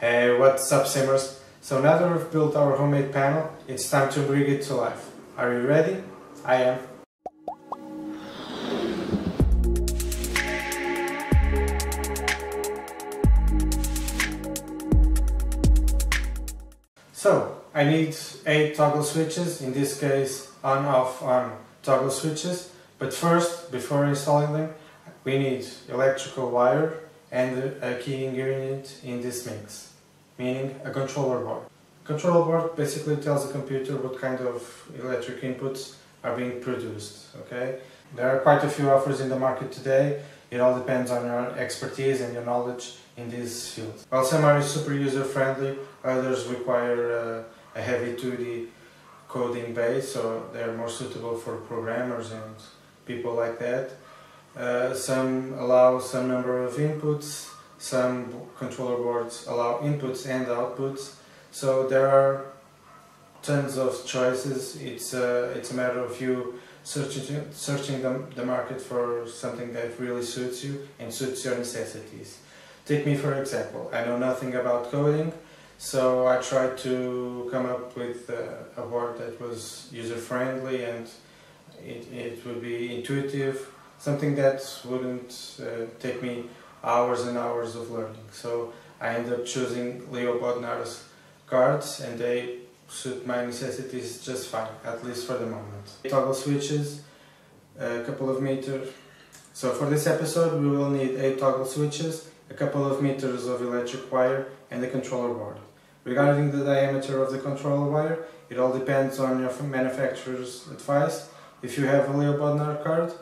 Hey, what's up simmers? So now that we've built our homemade panel, it's time to bring it to life. Are you ready? I am. So, I need 8 toggle switches, in this case on off on toggle switches, but first, before installing them, we need electrical wire and a key ingredient in this mix, meaning a controller board. Controller board basically tells the computer what kind of electric inputs are being produced, okay? There are quite a few offers in the market today. It all depends on your expertise and your knowledge in this field. While some are super user friendly, others require uh, a heavy 2D coding base, so they're more suitable for programmers and people like that. Uh, some allow some number of inputs, some controller boards allow inputs and outputs, so there are tons of choices. It's a, it's a matter of you searching, searching the, the market for something that really suits you and suits your necessities. Take me for example, I know nothing about coding, so I tried to come up with a, a board that was user-friendly and it, it would be intuitive, something that wouldn't uh, take me hours and hours of learning. So I ended up choosing Leo Bodnar's cards and they suit my necessities just fine, at least for the moment. Toggle switches, a couple of meters. So for this episode we will need 8 toggle switches, a couple of meters of electric wire and a controller board. Regarding the diameter of the controller wire, it all depends on your manufacturer's advice. If you have a Leo Bodnar card,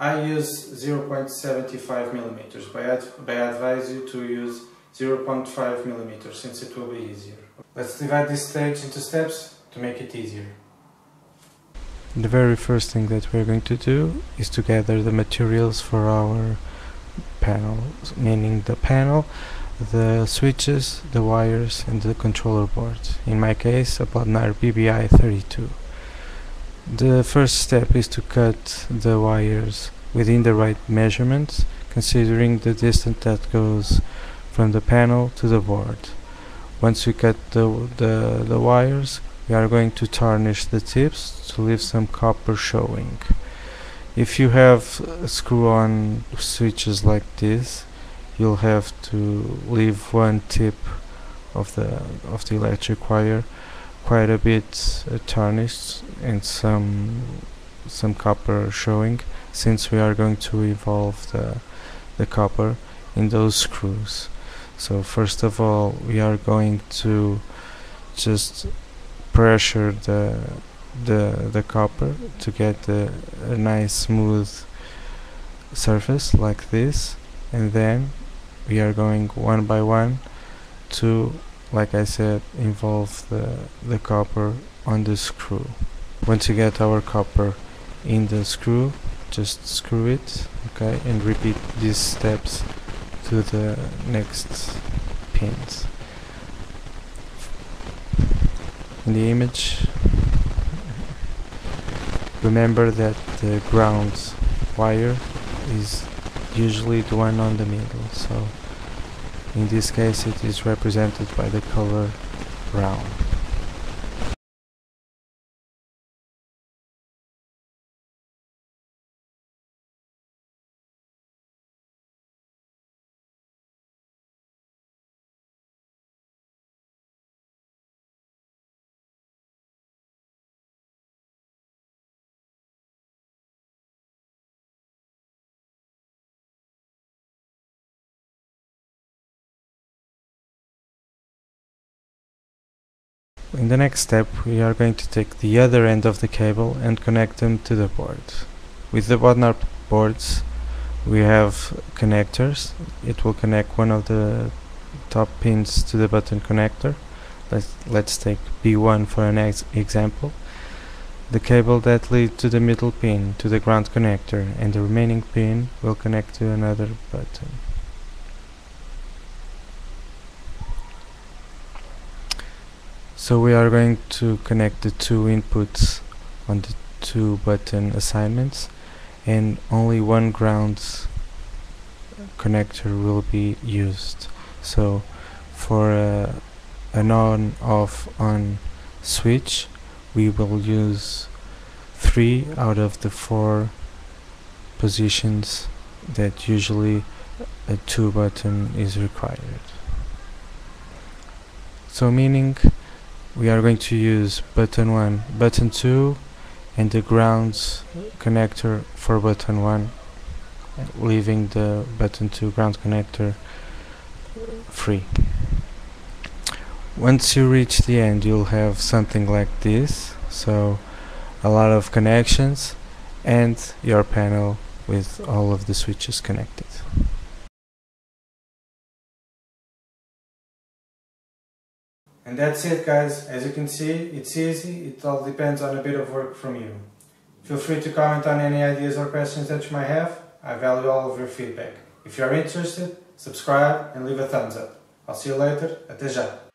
I use 0.75 millimeters, but I advise you to use 0.5 millimeters since it will be easier. Let's divide this stage into steps to make it easier. The very first thing that we're going to do is to gather the materials for our panel, meaning the panel, the switches, the wires and the controller board. In my case a Bodnar BBI32. The first step is to cut the wires within the right measurements considering the distance that goes from the panel to the board. Once we cut the, the, the wires we are going to tarnish the tips to leave some copper showing. If you have screw-on switches like this you'll have to leave one tip of the of the electric wire quite a bit uh, tarnished and some some copper showing since we are going to involve the the copper in those screws. So first of all we are going to just pressure the the the copper to get a nice smooth surface like this and then we are going one by one to like I said involve the, the copper on the screw. Once you get our copper in the screw just screw it okay and repeat these steps to the next pins. In the image remember that the ground wire is usually the one on the middle so in this case it is represented by the color brown In the next step we are going to take the other end of the cable and connect them to the board. With the Bodnar boards we have connectors. It will connect one of the top pins to the button connector. Let's, let's take B1 for an ex example. The cable that leads to the middle pin to the ground connector and the remaining pin will connect to another button. So we are going to connect the two inputs on the two button assignments and only one ground connector will be used. So for uh, an on off on switch we will use three out of the four positions that usually a two button is required so meaning we are going to use button 1 button 2 and the grounds connector for button 1 leaving the button 2 ground connector free. Once you reach the end you'll have something like this. So a lot of connections and your panel with all of the switches connected And that's it guys, as you can see it's easy, it all depends on a bit of work from you. Feel free to comment on any ideas or questions that you might have, I value all of your feedback. If you are interested, subscribe and leave a thumbs up. I'll see you later, até já!